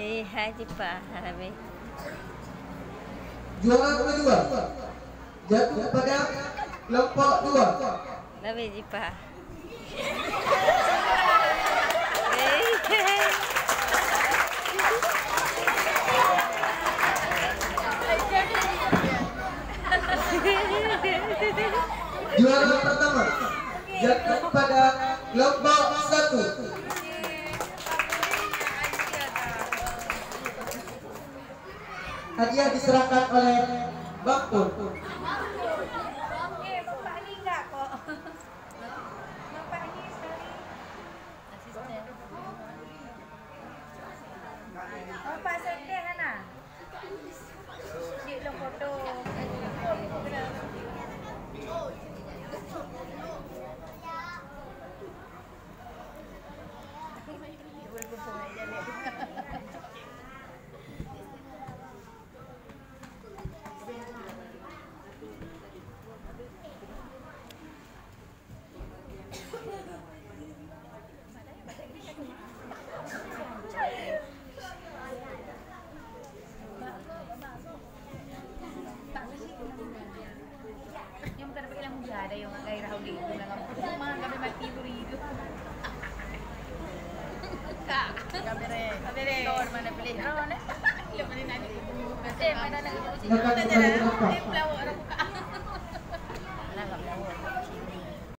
Eh, Haji Pahami. Juara kedua jatuh pada kelompok dua. Nabi Haji Pah. Juara pertama jatuh pada kelompok satu. Hadiah diserahkan oleh Bang. yung kay Rahul dito na lang. Kung mga kami magtidurido. Ka. Kabere. Kabere. Tor, manapili. Ron. Laman ni nani. Kasi mananagot. Nakakalimutan ka. Templaw, araw ka.